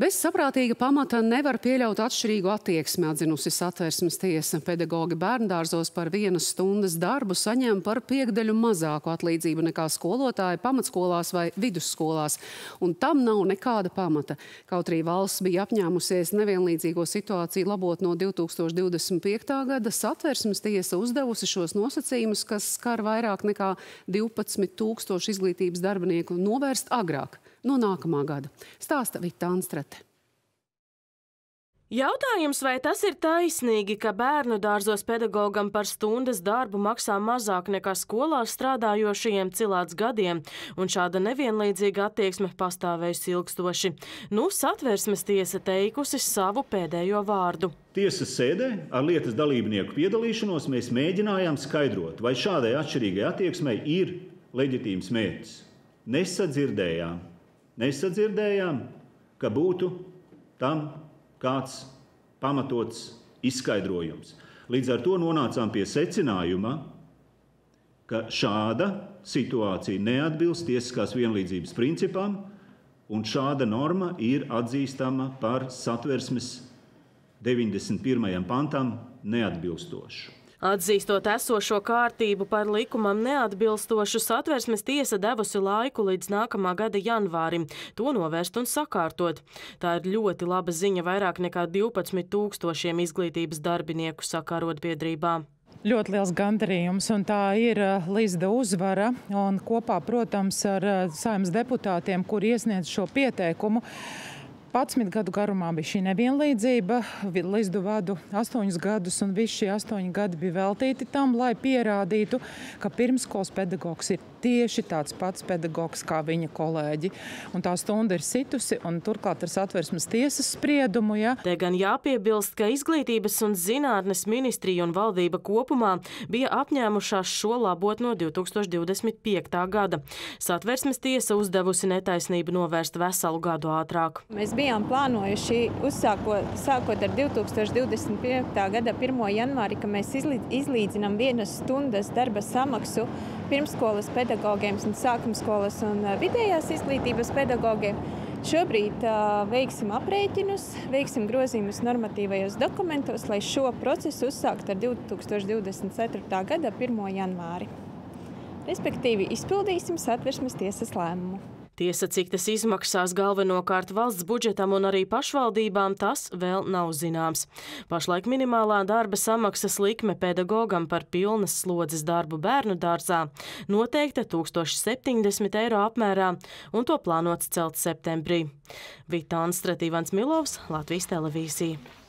Bez saprātīga pamata nevar pieļaut atšķirīgu attieksmi, atzinusi satversmes tiesa. Pedagogi bērndārzos par vienas stundas darbu saņem par piekdaļu mazāku atlīdzību nekā skolotāji pamatskolās vai vidusskolās. Un tam nav nekāda pamata. Kaut arī valsts bija apņēmusies nevienlīdzīgo situāciju labot no 2025. gada, satversmes tiesa uzdevusi šos nosacījumus, kas skar vairāk nekā 12 tūkstoši izglītības darbinieku, novērst agrāk no nākamā gada. Stāsta Vita Anstrate. Jautājums, vai tas ir taisnīgi, ka bērnu dārzos pedagogam par stundas darbu maksā mazāk nekā skolās strādājošajiem cilāts gadiem, un šāda nevienlīdzīga attieksme pastāvējusi ilgstoši. Nu, satversmes tiesa teikusi savu pēdējo vārdu. Tiesas sēdē ar lietas dalībnieku piedalīšanos mēs mēģinājām skaidrot, vai šādai atšķirīgai attieksmei ir leģitīms mērķis. Nesadzirdējām, nesadzirdējām, ka būtu tam kāds pamatots izskaidrojums. Līdz ar to nonācām pie secinājuma, ka šāda situācija neatbilst tiesiskās vienlīdzības principam, un šāda norma ir atzīstama par satversmes 91. pantam neatbilstošu. Atzīstot esošo kārtību par likumam neatbilstošu, satversmes tiesa devusi laiku līdz nākamā gada janvārim to novērst un sakārtot. Tā ir ļoti laba ziņa vairāk nekā 12 tūkstošiem izglītības darbinieku sakārotbiedrībā. Ļoti liels gandarījums, un tā ir uh, Līsda uzvara. Kopā, protams, ar uh, saimnes deputātiem, kuri iesniedz šo pieteikumu, 11 gadu garumā bija šī nevienlīdzība. Līdzu vadu astoņus gadus, un visi šie astoņi gadi bija veltīti tam, lai pierādītu, ka pirmskolas pedagogs ir tieši tāds pats pedagogs kā viņa kolēģi. Un tā stunda ir situsi, un turklāt ar satversmes tiesas spriedumu. Ja. Te gan jāpiebilst, ka Izglītības un zinātnes ministrija un valdība kopumā bija apņēmušās šo labot no 2025. gada. Satversmes tiesa uzdevusi netaisnību novērst veselu gadu ātrāk. Mēs bijām plānojuši uzsākot sākot ar 2025. gada 1. janvāri, ka mēs izlīdzinām vienas stundas darba samaksu pirmskolas pedagogiem, sākumskolas un vidējās izglītības pedagogiem. Šobrīd uh, veiksim aprēķinus, veiksim grozījumus normatīvajos dokumentos, lai šo procesu uzsākt ar 2024. gada 1. janvāri. Respektīvi, izpildīsim satversmes tiesas lēmumu. Tiesa, cik tas izmaksās galvenokārt valsts budžetam un arī pašvaldībām, tas vēl nav zināms. Pašlaik minimālā darba samaksas likme pedagogam par pilnas slodzes darbu bērnu dārzā noteikta 1070 eiro apmērā, un to plānots celt septembrī. Vita Anstratīvans Milovs, Latvijas televīzija.